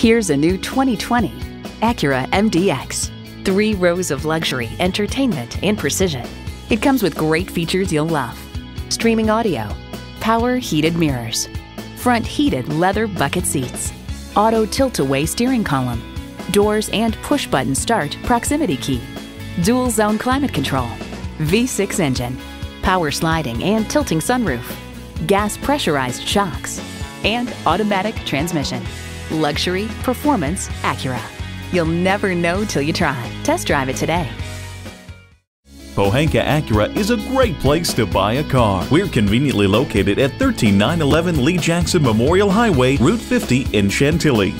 Here's a new 2020 Acura MDX. Three rows of luxury, entertainment, and precision. It comes with great features you'll love. Streaming audio, power heated mirrors, front heated leather bucket seats, auto tilt-away steering column, doors and push-button start proximity key, dual zone climate control, V6 engine, power sliding and tilting sunroof, gas pressurized shocks, and automatic transmission. Luxury, performance, Acura. You'll never know till you try. Test drive it today. Pohanka Acura is a great place to buy a car. We're conveniently located at 13911 Lee Jackson Memorial Highway, Route 50 in Chantilly.